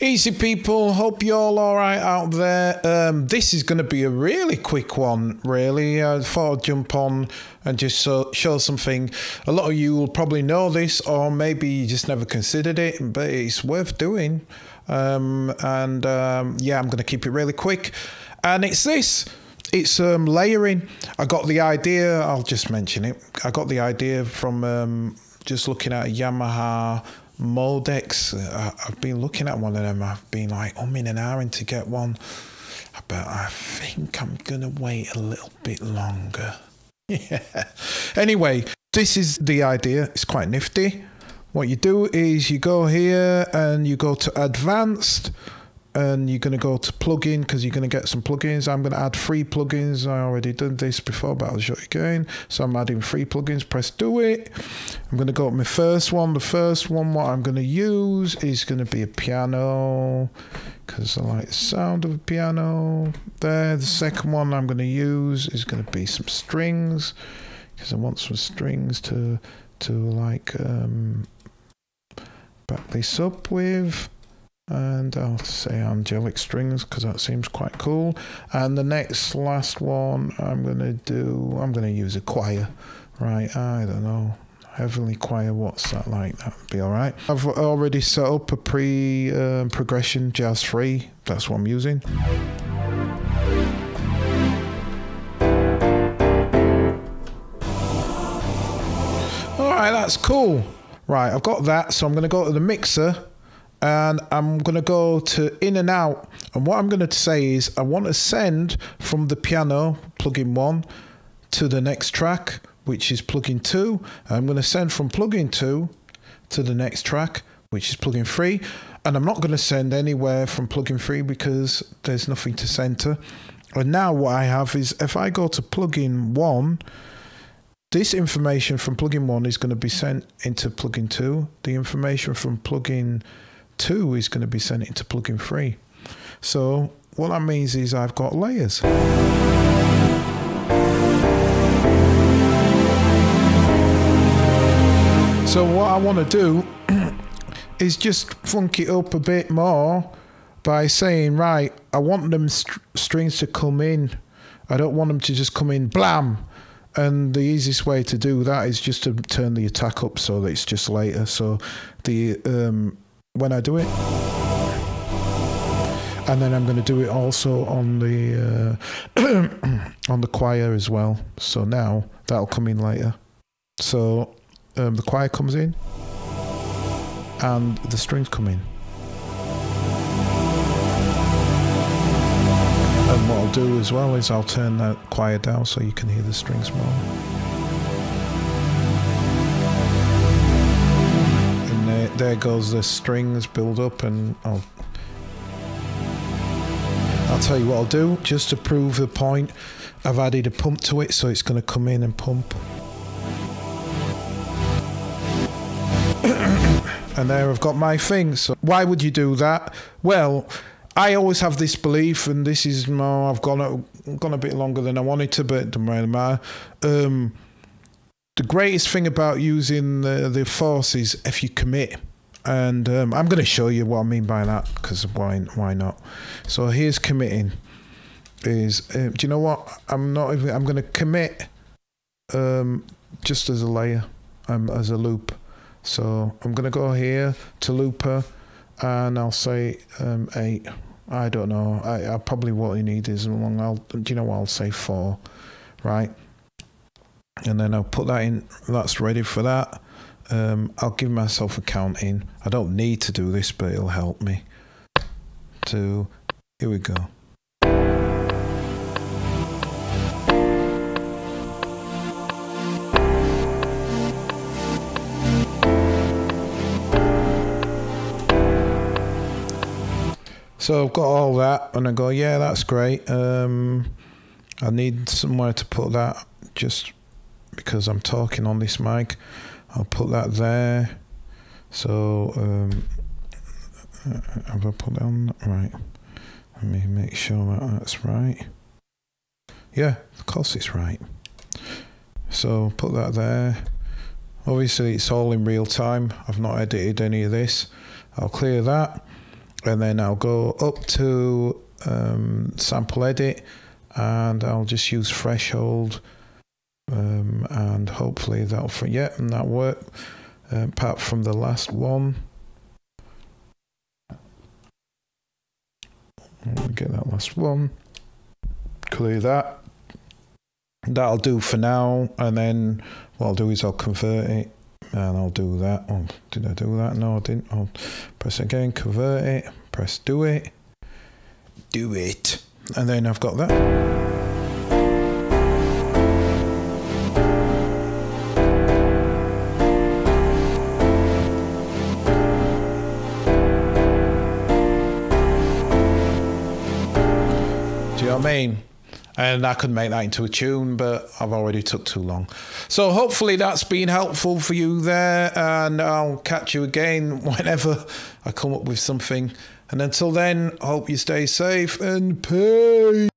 Easy people, hope you're all alright out there. Um, this is going to be a really quick one, really. I thought I'd jump on and just show, show something. A lot of you will probably know this, or maybe you just never considered it, but it's worth doing. Um, and um, yeah, I'm going to keep it really quick. And it's this it's um, layering. I got the idea, I'll just mention it. I got the idea from um, just looking at a Yamaha MODX. Uh, I've been looking at one of them. I've been like umming and ahhing to get one, but I think I'm gonna wait a little bit longer. Yeah. Anyway, this is the idea. It's quite nifty. What you do is you go here and you go to advanced and you're going to go to plugin because you're going to get some plugins. I'm going to add free plugins. I already did this before, but I'll show you again. So I'm adding free plugins. Press do it. I'm going to go with my first one. The first one, what I'm going to use is going to be a piano because I like the sound of a piano. There. The second one I'm going to use is going to be some strings because I want some strings to to like um, back this up with and I'll say angelic strings because that seems quite cool. And the next last one I'm going to do, I'm going to use a choir, right? I don't know. Heavenly choir, what's that like? That would be all right. I've already set up a pre uh, progression jazz free. That's what I'm using. All right, that's cool. Right, I've got that, so I'm going to go to the mixer and I'm going to go to in and out. And what I'm going to say is I want to send from the piano plugin one to the next track, which is plugin two. I'm going to send from plugin two to the next track, which is plugin three. And I'm not going to send anywhere from plugin three because there's nothing to center. And now what I have is if I go to plugin one, this information from plugin one is going to be sent into plugin two. The information from plugin 2 is going to be sent into plugin 3. So what that means is I've got layers. So what I want to do is just funk it up a bit more by saying, right, I want them st strings to come in. I don't want them to just come in blam. And the easiest way to do that is just to turn the attack up so that it's just later. So the um, when I do it. And then I'm going to do it also on the uh, on the choir as well. So now that'll come in later. So um, the choir comes in and the strings come in. And what I'll do as well is I'll turn that choir down so you can hear the strings more. There goes the strings build up and I'll I'll tell you what I'll do just to prove the point I've added a pump to it so it's going to come in and pump. And there I've got my thing so why would you do that? Well I always have this belief and this is more I've gone a, gone a bit longer than I wanted to but it doesn't really matter um, the greatest thing about using the, the force is if you commit. And um, I'm going to show you what I mean by that because why why not? So here's committing. Is uh, do you know what? I'm not even. I'm going to commit um, just as a layer, um, as a loop. So I'm going to go here to looper, and I'll say um, eight. I don't know. I, I probably what you need is. I'll. Do you know what? I'll say four, right? And then I'll put that in. That's ready for that. Um, I'll give myself a count in. I don't need to do this, but it'll help me. To here we go. So I've got all that, and I go, yeah, that's great. Um, I need somewhere to put that. Just because I'm talking on this mic. I'll put that there. So um, have I put that on? Right. Let me make sure that that's right. Yeah, of course it's right. So put that there. Obviously it's all in real time. I've not edited any of this. I'll clear that. and then I'll go up to um, sample edit and I'll just use threshold um, and hopefully that'll for yeah and that work. Uh, apart from the last one. Get that last one. Clear that. That'll do for now and then what I'll do is I'll convert it and I'll do that. Oh did I do that? No I didn't. I'll press again convert it press do it. Do it. And then I've got that know what I mean? And I could make that into a tune, but I've already took too long. So hopefully that's been helpful for you there, and I'll catch you again whenever I come up with something. And until then, I hope you stay safe and peace.